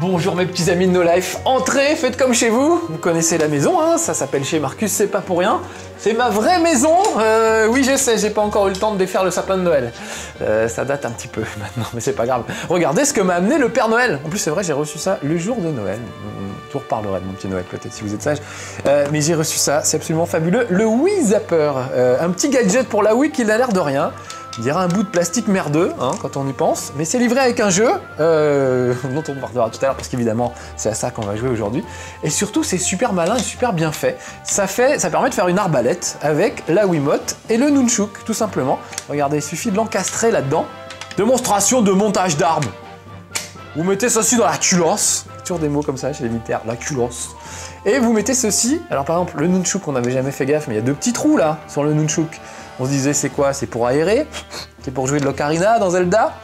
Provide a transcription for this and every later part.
Bonjour mes petits amis de No Life, entrez, faites comme chez vous, vous connaissez la maison, hein. Ça s'appelle chez Marcus, c'est pas pour rien, c'est ma vraie maison, euh, oui je sais, j'ai pas encore eu le temps de défaire le sapin de Noël, euh, ça date un petit peu maintenant, mais c'est pas grave, regardez ce que m'a amené le Père Noël, en plus c'est vrai j'ai reçu ça le jour de Noël, je vous reparlerai de mon petit Noël peut-être si vous êtes sage, euh, mais j'ai reçu ça, c'est absolument fabuleux, le Wii Zapper, un petit gadget pour la Wii qui n'a l'air de rien, on dirait un bout de plastique merdeux hein, quand on y pense, mais c'est livré avec un jeu euh, dont on parlera tout à l'heure parce qu'évidemment c'est à ça qu'on va jouer aujourd'hui. Et surtout c'est super malin et super bien fait. Ça fait, ça permet de faire une arbalète avec la Wiimote et le Nunchuk tout simplement. Regardez, il suffit de l'encastrer là-dedans. Démonstration de montage d'armes. Vous mettez ceci dans la culosse. Des mots comme ça chez les militaires, la culosse. Et vous mettez ceci. Alors par exemple le Nunchuk, on n'avait jamais fait gaffe, mais il y a deux petits trous là sur le Nunchuk. On se disait c'est quoi? C'est pour aérer? C'est pour jouer de l'ocarina dans Zelda?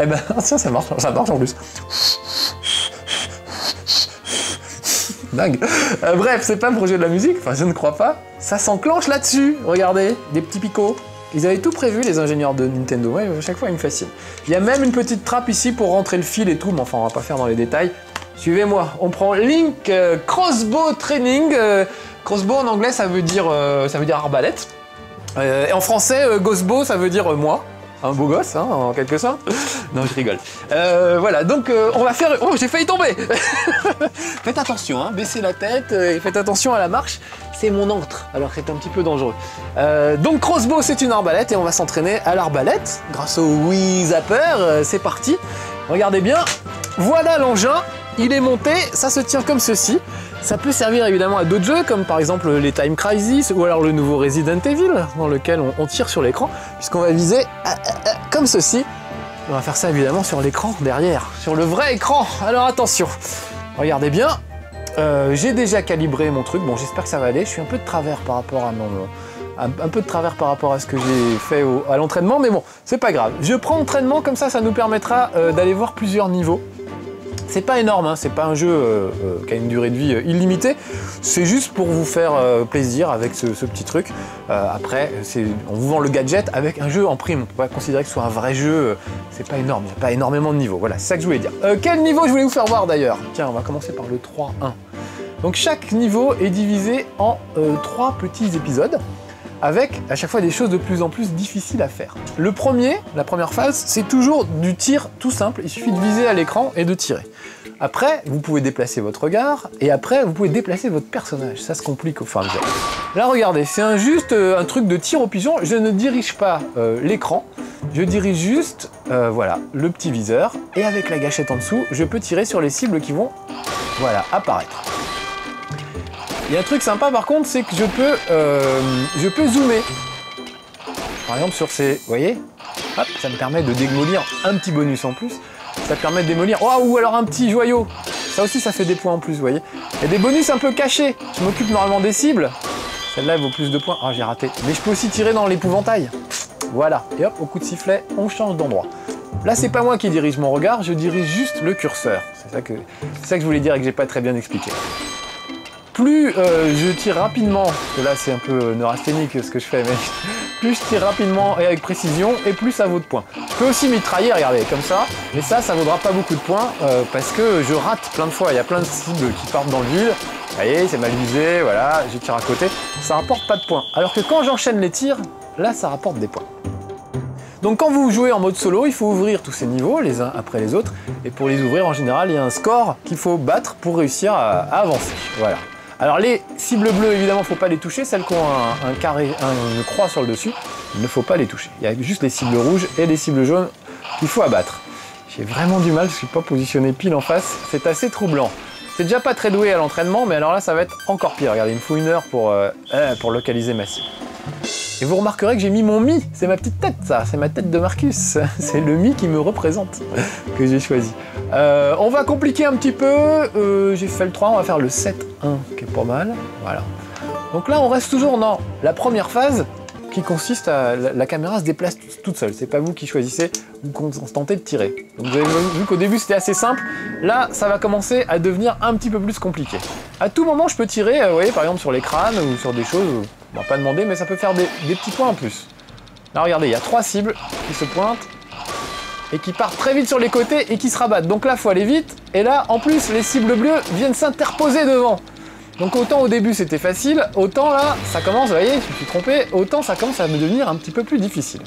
Eh ben tiens ça marche, ça marche en plus. Dingue. Euh, bref, c'est pas pour jouer de la musique, enfin je ne crois pas. Ça s'enclenche là-dessus, regardez, des petits picots. Ils avaient tout prévu, les ingénieurs de Nintendo. Ouais, à chaque fois, ils me fascinent. Il y a même une petite trappe ici pour rentrer le fil et tout, mais enfin, on va pas faire dans les détails. Suivez-moi. On prend Link euh, Crossbow Training. Euh, crossbow en anglais, ça veut dire, euh, ça veut dire arbalète. Et en français, Ghostbow, ça veut dire moi. Un beau gosse, hein, en quelque sorte. Non, je rigole. Euh, voilà, donc euh, on va faire... Oh, j'ai failli tomber Faites attention, hein, baissez la tête euh, et faites attention à la marche. C'est mon encre, alors c'est un petit peu dangereux. Donc crossbow, c'est une arbalète et on va s'entraîner à l'arbalète grâce au Wii Zapper. C'est parti. Regardez bien. Voilà l'engin. Il est monté, ça se tient comme ceci. Ça peut servir évidemment à d'autres jeux, comme par exemple les Time Crisis ou alors le nouveau Resident Evil, dans lequel on, tire sur l'écran, puisqu'on va viser euh, euh, euh, comme ceci. On va faire ça évidemment sur l'écran derrière, sur le vrai écran. Alors attention, regardez bien. J'ai déjà calibré mon truc. Bon, j'espère que ça va aller. Je suis un peu de travers par rapport à mon, un, peu de travers par rapport à ce que j'ai fait à l'entraînement, mais bon, c'est pas grave. Je prends l'entraînement comme ça, ça nous permettra d'aller voir plusieurs niveaux. C'est pas énorme, hein, c'est pas un jeu euh, euh, qui a une durée de vie euh, illimitée. C'est juste pour vous faire plaisir avec ce, petit truc. Après, on vous vend le gadget avec un jeu en prime. On peut pas considérer que ce soit un vrai jeu. C'est pas énorme, il n'y a pas énormément de niveaux. Voilà, c'est ça que je voulais dire. Quel niveau je voulais vous faire voir d'ailleurs? Tiens, on va commencer par le 3-1. Donc chaque niveau est divisé en euh, trois petits épisodes avec à chaque fois des choses de plus en plus difficiles à faire. Le premier, la première phase, c'est toujours du tir tout simple, il suffit de viser à l'écran et de tirer. Après, vous pouvez déplacer votre regard, et après, vous pouvez déplacer votre personnage. Ça se complique au fur et à. Là, regardez, c'est un, juste euh, un truc de tir au pigeon. Je ne dirige pas euh, l'écran, je dirige juste, euh, voilà, le petit viseur, et avec la gâchette en dessous, je peux tirer sur les cibles qui vont, voilà, apparaître. Il y a un truc sympa par contre, c'est que je peux, euh, je peux zoomer. Par exemple sur ces, vous voyez? Hop, ça me permet de démolir un petit bonus en plus. Ça permet de démolir, oh, ou alors un petit joyau. Ça aussi, ça fait des points en plus, vous voyez. A des bonus un peu cachés. Je m'occupe normalement des cibles. Celle-là, elle vaut plus de points. Ah, j'ai raté. Mais je peux aussi tirer dans l'épouvantail. Voilà. Et hop, au coup de sifflet, on change d'endroit. Là, c'est pas moi qui dirige mon regard, je dirige juste le curseur. C'est ça que, ça que je voulais dire et que j'ai pas très bien expliqué plus euh, je tire rapidement, parce que là c'est un peu euh, neurasthénique ce que je fais, mais plus je tire rapidement et avec précision, et plus ça vaut de points. Je peux aussi mitrailler, regardez, comme ça, mais ça, ça vaudra pas beaucoup de points, euh, parce que je rate plein de fois, il y a plein de cibles qui partent dans le vide, vous voyez, c'est mal visé, voilà, je tire à côté, ça rapporte pas de points. Alors que quand j'enchaîne les tirs, là ça rapporte des points. Donc quand vous jouez en mode solo, il faut ouvrir tous ces niveaux les uns après les autres. Et pour les ouvrir, en général, il y a un score qu'il faut battre pour réussir à, à avancer. Voilà. Alors les cibles bleues, évidemment, faut pas les toucher. Celles qui ont un, carré, un- une croix sur le dessus, il ne faut pas les toucher. Il y a juste les cibles rouges et les cibles jaunes qu'il faut abattre. J'ai vraiment du mal, je ne suis pas positionné pile en face. C'est assez troublant. C'est déjà pas très doué à l'entraînement, mais alors là, ça va être encore pire. Regardez, il me faut une heure pour, euh, euh, pour localiser ma cible. Et vous remarquerez que j'ai mis mon mi, c'est ma petite tête ça, c'est ma tête de Marcus, c'est le mi qui me représente que j'ai choisi. Euh, on va compliquer un petit peu, Euh, j'ai fait le 3, on va faire le 7-1 qui est pas mal, voilà. Donc là on reste toujours dans la première phase qui consiste à la, caméra se déplace tout- toute seule, c'est pas vous qui choisissez, vous tentez de tirer. Donc vous avez vu qu'au début c'était assez simple, là ça va commencer à devenir un petit peu plus compliqué. À tout moment je peux tirer, euh, vous voyez par exemple sur les crânes ou sur des choses, on pas demander mais ça peut faire des, des petits points en plus. Là regardez, il y a trois cibles qui se pointent et qui partent très vite sur les côtés et qui se rabattent. Donc là faut aller vite Et là, en plus, les cibles bleues viennent s'interposer devant. Donc autant au début c'était facile, autant là, ça commence, vous voyez, je me suis trompé, autant ça commence à me devenir un petit peu plus difficile.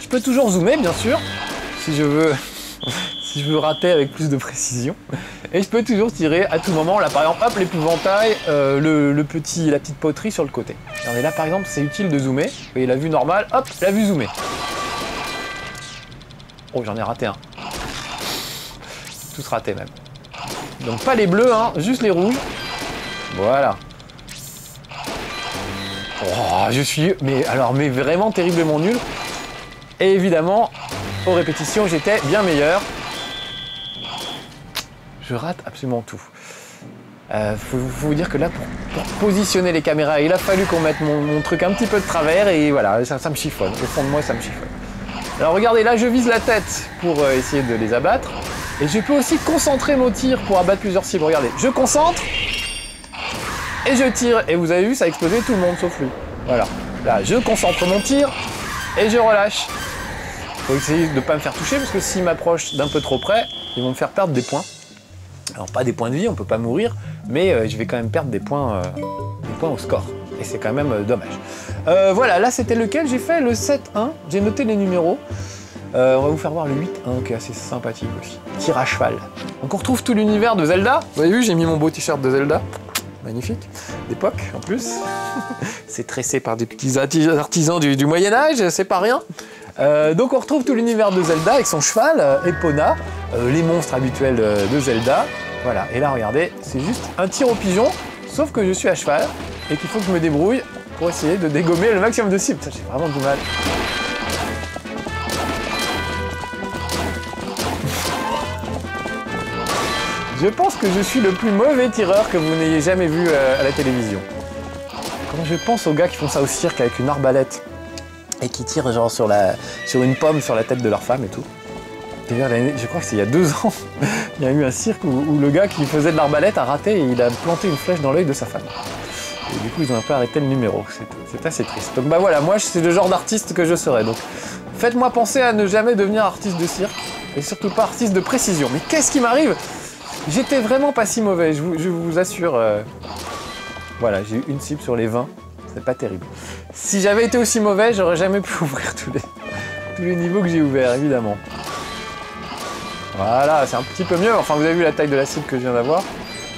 Je peux toujours zoomer, bien sûr, si je veux, si je veux rater avec plus de précision. Et je peux toujours tirer à tout moment, là par exemple, hop, l'épouvantail, euh, le, petit, la petite poterie sur le côté. Et là par exemple, c'est utile de zoomer. Vous voyez la vue normale, hop, la vue zoomée. Oh, j'en ai raté un. Tous ratés même. Donc pas les bleus, hein, juste les rouges. Voilà. Oh, je suis, mais alors, mais vraiment terriblement nul. Et évidemment, aux répétitions, j'étais bien meilleur. Je rate absolument tout. Euh, faut, vous dire que là, pour, positionner les caméras, il a fallu qu'on mette mon, truc un petit peu de travers et voilà, ça, me chiffonne. Au fond de moi, ça me chiffonne. Alors regardez, là, je vise la tête pour euh, essayer de les abattre. Et je peux aussi concentrer mon tir pour abattre plusieurs cibles. Regardez, je concentre et je tire. Et vous avez vu, ça a explosé tout le monde sauf lui. Voilà. Là, je concentre mon tir et je relâche. Faut essayer de ne pas me faire toucher parce que s'ils m'approchent d'un peu trop près, ils vont me faire perdre des points. Alors pas des points de vie, on peut pas mourir, mais euh, je vais quand même perdre des points, euh, des points au score. Et c'est quand même euh, dommage. voilà, là c'était lequel J'ai fait? Le 7-1, j'ai noté les numéros. on va vous faire voir le 8-1 qui est assez sympathique aussi. Tir à cheval. Donc on retrouve tout l'univers de Zelda. Vous avez vu, j'ai mis mon beau t-shirt de Zelda magnifique, d'époque en plus. c'est tressé par des petits artisans du, Moyen-Âge, c'est pas rien. Euh, donc on retrouve tout l'univers de Zelda avec son cheval, euh, Epona, euh, les monstres habituels de Zelda. Voilà, et là regardez, c'est juste un tir au pigeon, sauf que je suis à cheval et qu'il faut que je me débrouille pour essayer de dégommer le maximum de cibles. J'ai vraiment du mal. Je pense que je suis le plus mauvais tireur que vous n'ayez jamais vu euh, à la télévision. Quand je pense aux gars qui font ça au cirque avec une arbalète? Et qui tirent genre sur, la, sur une pomme sur la tête de leur femme et tout. je crois que c'est il y a deux ans, il y a eu un cirque où, le gars qui faisait de l'arbalète a raté et il a planté une flèche dans l'œil de sa femme. Et du coup, ils ont un peu arrêté le numéro. C'est assez triste. Donc bah voilà, moi c'est le genre d'artiste que je serais. Donc faites-moi penser à ne jamais devenir artiste de cirque et surtout pas artiste de précision. Mais qu'est-ce qui m'arrive? J'étais vraiment pas si mauvais, je vous, assure. Euh, voilà, j'ai eu une cible sur les 20. C'est pas terrible. Si j'avais été aussi mauvais, j'aurais jamais pu ouvrir tous les, tous les niveaux que j'ai ouverts, évidemment. Voilà, c'est un petit peu mieux. Enfin, vous avez vu la taille de la cible que je viens d'avoir.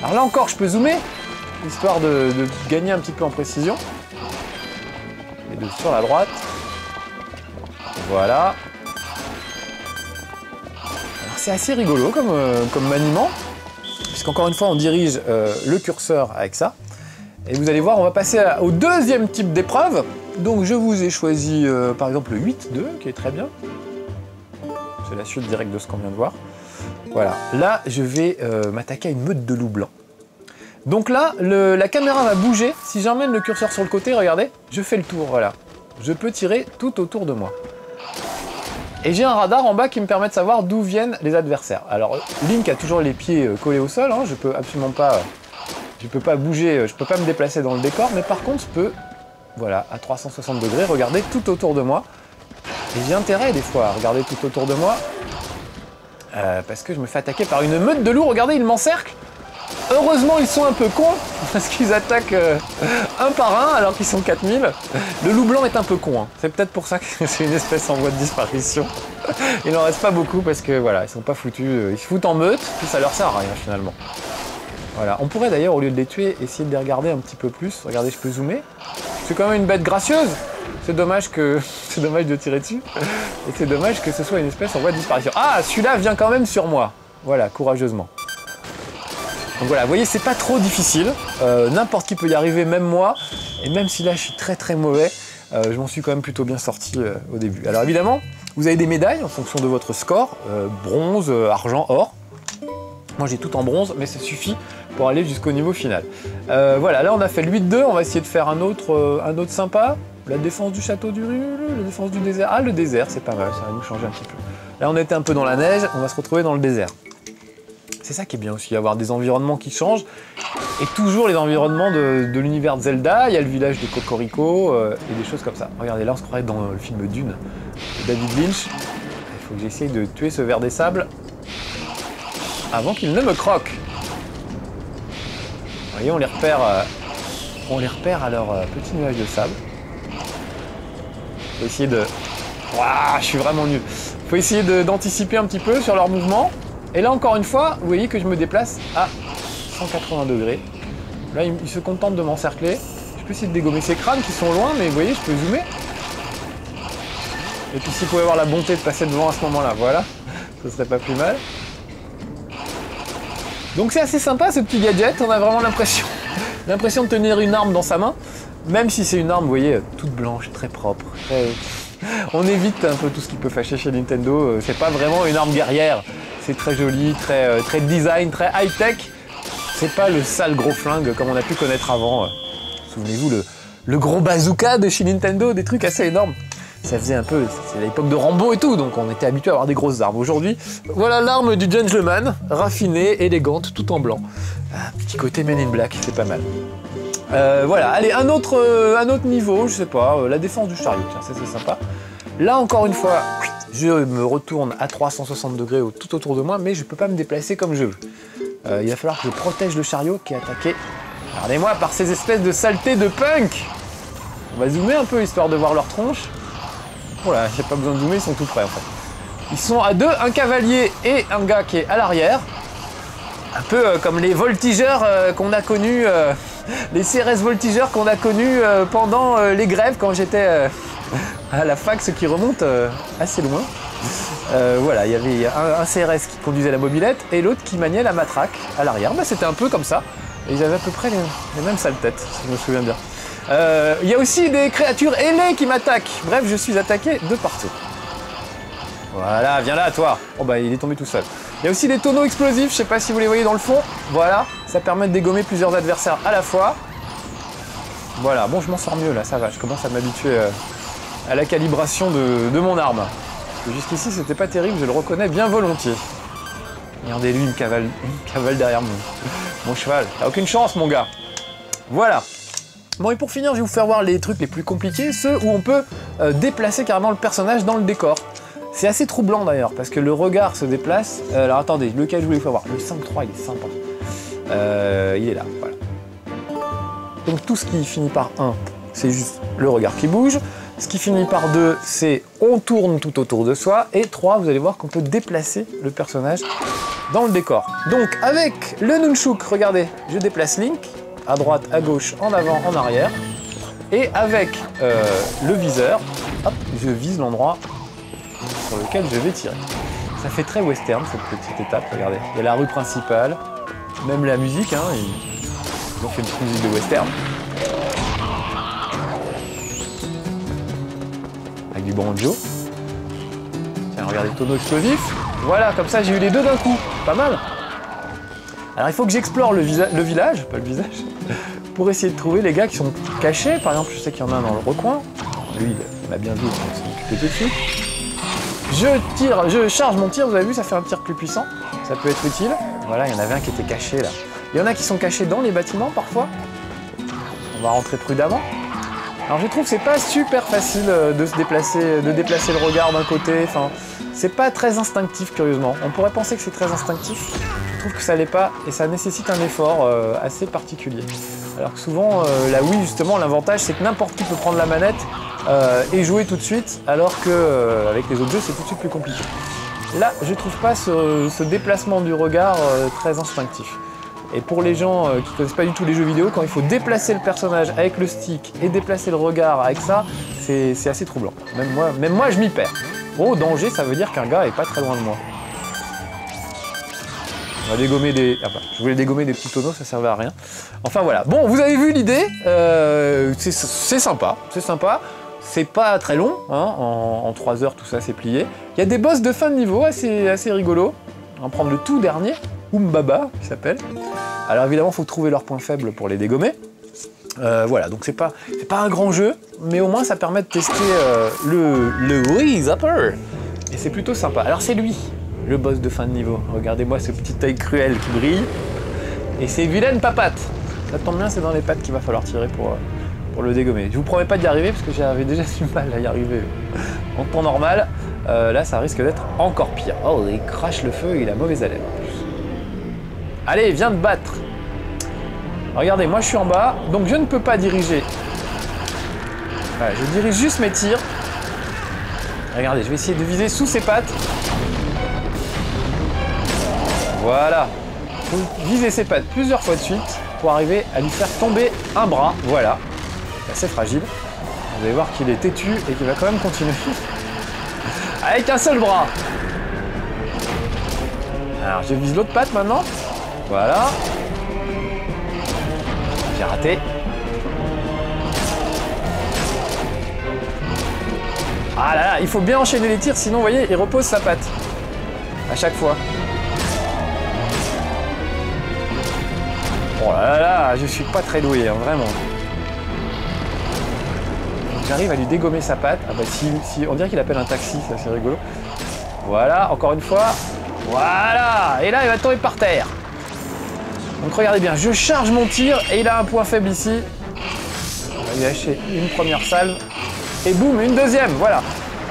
Alors là encore, je peux zoomer, histoire de, gagner un petit peu en précision. Et de sur la droite. Voilà. Alors c'est assez rigolo comme, euh, comme maniement puisqu'encore une fois, on dirige euh, le curseur avec ça. Et vous allez voir, on va passer au deuxième type d'épreuve. Donc je vous ai choisi euh, par exemple le 8-2, qui est très bien. C'est la suite directe de ce qu'on vient de voir. Voilà, là je vais euh, m'attaquer à une meute de loups blancs. Donc là, la caméra va bouger. Si j'emmène le curseur sur le côté, regardez, je fais le tour, voilà. Je peux tirer tout autour de moi. Et j'ai un radar en bas qui me permet de savoir d'où viennent les adversaires. Alors Link a toujours les pieds euh, collés au sol, hein, je peux absolument pas, je peux pas bouger, euh, je peux pas me déplacer dans le décor, mais par contre je peux, voilà, à 360 degrés, regarder tout autour de moi. Et j'ai intérêt des fois à regarder tout autour de moi, euh, parce que je me fais attaquer par une meute de loups, regardez, ils m'encerclent Heureusement, ils sont un peu cons, parce qu'ils attaquent euh, un par un, alors qu'ils sont 4000. Le loup blanc est un peu con. Hein. C'est peut-être pour ça que c'est une espèce en voie de disparition. Il n'en reste pas beaucoup, parce que voilà, ils sont pas foutus. Ils se foutent en meute, puis ça leur sert à rien, finalement. Voilà. On pourrait d'ailleurs, au lieu de les tuer, essayer de les regarder un petit peu plus. Regardez, je peux zoomer. C'est quand même une bête gracieuse. C'est dommage que... C'est dommage de tirer dessus. Et c'est dommage que ce soit une espèce en voie de disparition. Ah, celui-là vient quand même sur moi. Voilà, courageusement. Donc voilà, vous voyez, c'est pas trop difficile. Euh, n'importe qui peut y arriver, même moi. Et même si là, je suis très très mauvais, euh, je m'en suis quand même plutôt bien sorti euh, au début. Alors évidemment, vous avez des médailles en fonction de votre score. bronze, argent, or. Moi, j'ai tout en bronze, mais ça suffit pour aller jusqu'au niveau final. voilà, là, on a fait le 8-2. On va essayer de faire un autre, un autre sympa. La défense du château du Rul, la défense du désert. Ah, le désert, c'est pas mal, ça va nous changer un petit peu. Là, on était un peu dans la neige, on va se retrouver dans le désert. C'est ça qui est bien aussi, avoir des environnements qui changent. Et toujours les environnements de, l'univers de Zelda, il y a le village de Cocorico euh, et des choses comme ça. Regardez, là on se croirait dans le film Dune de David Lynch. Il faut que j'essaye de tuer ce ver des sables. avant qu'il ne me croque. Voyez, on les repère, euh, on les repère à leur euh, petit nuage de sable. Faut essayer de... Waouh, je suis vraiment nul. Faut essayer d'anticiper un petit peu sur leur mouvement. Et là, encore une fois, vous voyez que je me déplace à 180 degrés. Là, il, il se contente de m'encercler. Je peux essayer de dégommer ces crânes qui sont loin, mais vous voyez, je peux zoomer. Et puis s'il pouvait avoir la bonté de passer devant à ce moment-là, voilà, ce serait pas plus mal. Donc c'est assez sympa ce petit gadget, on a vraiment l'impression l'impression de tenir une arme dans sa main, même si c'est une arme, vous voyez, toute blanche, très propre. On évite un peu tout ce qui peut fâcher chez Nintendo, c'est pas vraiment une arme guerrière, c'est très joli, très, euh, très design, très high-tech. C'est pas le sale gros flingue comme on a pu connaître avant. Souvenez-vous le, le gros bazooka de chez Nintendo, des trucs assez énormes ça faisait un peu, c'est l'époque de Rambo et tout, donc on était habitué à avoir des grosses armes. Aujourd'hui, voilà l'arme du gentleman, raffinée, élégante, tout en blanc. Petit côté Men in Black, c'est pas mal. Euh, voilà, allez, un autre, euh, un autre niveau, je sais pas, euh, la défense du chariot, tiens, ça c'est sympa. Là encore une fois, je me retourne à 360 degrés tout autour de moi, mais je peux pas me déplacer comme je veux. il va falloir que je protège le chariot qui est attaqué, regardez-moi, par ces espèces de saletés de punk On va zoomer un peu histoire de voir leur tronche. Voilà, j'ai pas besoin de zoomer, ils sont tout prêts en fait. Ils sont à deux, un cavalier et un gars qui est à l'arrière. Un peu euh, comme les voltigeurs euh, qu'on a connus, euh, les CRS voltigeurs qu'on a connus pendant les grèves quand j'étais à la fac, ce qui remonte assez loin. voilà, il y avait un, CRS qui conduisait la mobilette et l'autre qui maniait la matraque à l'arrière. Bah, C'était un peu comme ça. Et ils avaient à peu près les, les mêmes sales têtes, si je me souviens bien. Euh, il y a aussi des créatures ailées qui m'attaquent. Bref, je suis attaqué de partout. Voilà, viens là, toi. Oh bah, il est tombé tout seul. Il y a aussi des tonneaux explosifs, je sais pas si vous les voyez dans le fond. Voilà, ça permet de dégommer plusieurs adversaires à la fois. Voilà, bon, je m'en sors mieux là, ça va. Je commence à m'habituer euh, à la calibration de, mon arme. Jusqu'ici, c'était pas terrible, je le reconnais bien volontiers. Regardez-lui, cavale, une cavale derrière mon, mon cheval. T'as aucune chance, mon gars. Voilà. Bon et pour finir, je vais vous faire voir les trucs les plus compliqués, ceux où on peut euh, déplacer carrément le personnage dans le décor. C'est assez troublant d'ailleurs, parce que le regard se déplace. Euh, alors attendez, lequel je voulais vous faire voir? Le 5-3, il est sympa. Euh, il est là, voilà. Donc tout ce qui finit par 1, c'est juste le regard qui bouge. Ce qui finit par 2, c'est on tourne tout autour de soi. Et 3, vous allez voir qu'on peut déplacer le personnage dans le décor. Donc avec le Nunchuk, regardez, je déplace Link, à droite, à gauche, en avant, en arrière. Et avec euh, le viseur, je vise l'endroit sur lequel je vais tirer. Ça fait très western cette petite étape, regardez. Il y a la rue principale, même la musique, hein, ils ont fait une petite musique de western. Avec du banjo. Tiens, regardez le tonneau explosif. Voilà, comme ça j'ai eu les deux d'un coup. Pas mal. Alors il faut que j'explore le, village, pas le visage, pour essayer de trouver les gars qui sont cachés. Par exemple, je sais qu'il y en a un dans le recoin. Lui, il m'a bien vu, on s'en occuper tout. Je tire, je charge mon tir, vous avez vu, ça fait un tir plus puissant. Ça peut être utile. Voilà, il y en avait un qui était caché là. Il y en a qui sont cachés dans les bâtiments parfois. On va rentrer prudemment. Alors je trouve que c'est pas super facile euh, de se déplacer, de déplacer le regard d'un côté. Enfin, c'est pas très instinctif curieusement. On pourrait penser que c'est très instinctif trouve que ça l'est pas et ça nécessite un effort euh, assez particulier. Alors que souvent, euh, la Wii, justement, l'avantage, c'est que n'importe qui peut prendre la manette euh, et jouer tout de suite, alors que avec les autres jeux, c'est tout de suite plus compliqué. Là, je trouve pas ce, déplacement du regard très instinctif. Et pour les gens qui connaissent pas du tout les jeux vidéo, quand il faut déplacer le personnage avec le stick et déplacer le regard avec ça, c'est assez troublant. Même moi, même moi je m'y perds. Oh, danger, ça veut dire qu'un gars est pas très loin de moi. Dégommer des... Ah bah, je voulais dégommer des petits tonneaux, ça servait à rien. Enfin voilà. Bon, vous avez vu l'idée. Euh, c'est sympa, c'est sympa. C'est pas très long, hein, en, 3 heures tout ça c'est plié. Il y a des boss de fin de niveau assez, assez rigolos. On va prendre le tout dernier, Umbaba qui s'appelle. Alors évidemment, il faut trouver leurs points faibles pour les dégommer. Euh, voilà, donc c'est pas, pas un grand jeu, mais au moins ça permet de tester euh, le, le Zapper. Et c'est plutôt sympa. Alors c'est lui, le boss de fin de niveau. Regardez-moi ce petit œil cruel qui brille. Et c'est vilaine papate. Ça tombe bien, c'est dans les pattes qu'il va falloir tirer pour, euh, pour le dégommer. Je vous promets pas d'y arriver parce que j'avais déjà du mal à y arriver en temps normal. Euh, là, ça risque d'être encore pire. Oh, il crache le feu et il a mauvaise haleine Allez, viens te battre. Regardez, moi je suis en bas, donc je ne peux pas diriger. Je dirige juste mes tirs. Regardez, je vais essayer de viser sous ses pattes. Voilà. Faut viser ses pattes plusieurs fois de suite pour arriver à lui faire tomber un bras. Voilà. C'est assez fragile. Vous allez voir qu'il est têtu et qu'il va quand même continuer. Avec un seul bras. Alors, je vise l'autre patte maintenant. Voilà. J'ai raté. Ah là là, il faut bien enchaîner les tirs, sinon, vous voyez, il repose sa patte. À chaque fois. Oh là là, je suis pas très doué, hein, vraiment. J'arrive à lui dégommer sa patte. Ah bah si, si on dirait qu'il appelle un taxi, ça c'est rigolo. Voilà, encore une fois. Voilà Et là, il va tomber par terre. Donc regardez bien, je charge mon tir et il a un point faible ici. On va lui lâcher une première salve. Et boum, une deuxième, voilà.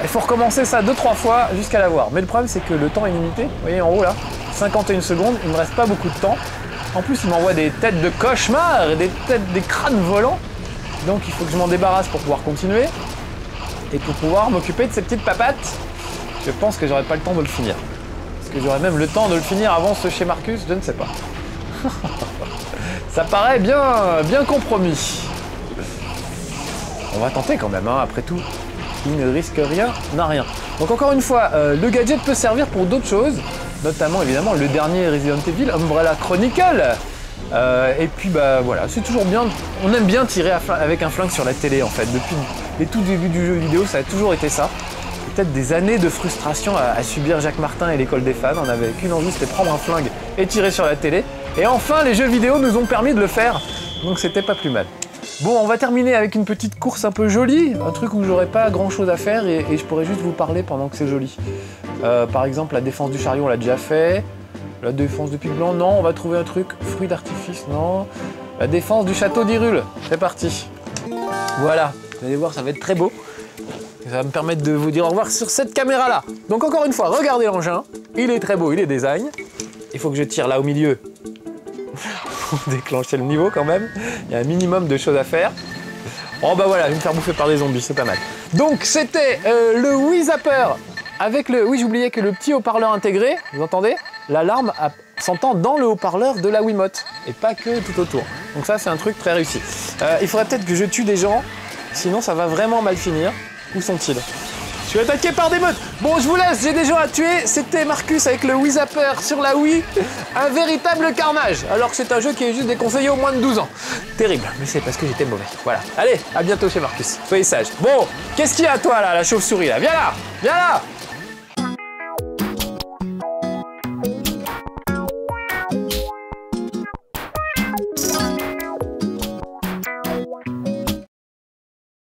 Il faut recommencer ça deux, trois fois jusqu'à l'avoir. Mais le problème, c'est que le temps est limité. Vous voyez en haut là, 51 secondes, il ne me reste pas beaucoup de temps. En plus, il m'envoie des têtes de cauchemar et des têtes, des crânes volants. Donc il faut que je m'en débarrasse pour pouvoir continuer. Et pour pouvoir m'occuper de ces petites papates, je pense que j'aurai pas le temps de le finir. Est-ce que j'aurai même le temps de le finir avant ce chez Marcus? Je ne sais pas. Ça paraît bien, bien compromis. On va tenter quand même, hein, après tout. Qui ne risque rien n'a rien. Donc encore une fois, euh, le gadget peut servir pour d'autres choses, notamment évidemment le dernier Resident Evil, Umbrella Chronicle. Euh, et puis bah voilà, c'est toujours bien, on aime bien tirer avec un flingue sur la télé en fait. Depuis les tout débuts du jeu vidéo, ça a toujours été ça. Peut-être des années de frustration à, subir Jacques Martin et l'école des fans. On avait qu'une envie, c'était prendre un flingue et tirer sur la télé. Et enfin, les jeux vidéo nous ont permis de le faire, donc c'était pas plus mal. Bon, on va terminer avec une petite course un peu jolie, un truc où j'aurais pas grand chose à faire et, je pourrais juste vous parler pendant que c'est joli. Euh, par exemple, la défense du chariot, on l'a déjà fait. La défense du pic blanc, non. On va trouver un truc. Fruit d'artifice, non. La défense du château d'Irule, c'est parti. Voilà, vous allez voir, ça va être très beau. Ça va me permettre de vous dire au revoir sur cette caméra-là. Donc encore une fois, regardez l'engin. Il est très beau, il est design. Il faut que je tire là au milieu déclencher le niveau quand même. Il y a un minimum de choses à faire. Oh bah voilà, je vais me faire bouffer par des zombies, c'est pas mal. Donc c'était euh, le Wii Zapper avec le... Oui, j'oubliais que le petit haut-parleur intégré, vous entendez? L'alarme s'entend dans le haut-parleur de la Wiimote et pas que tout autour. Donc ça, c'est un truc très réussi. Euh, il faudrait peut-être que je tue des gens, sinon ça va vraiment mal finir. Où sont-ils? Je suis attaqué par des meutes. Bon, je vous laisse, j'ai des gens à tuer. C'était Marcus avec le Wii Zapper sur la Wii. Un véritable carnage. Alors que c'est un jeu qui est juste déconseillé aux moins de 12 ans. Terrible, mais c'est parce que j'étais mauvais. Voilà. Allez, à bientôt chez Marcus. Soyez sage. Bon, qu'est-ce qu'il y a toi là, la chauve-souris là Viens là Viens là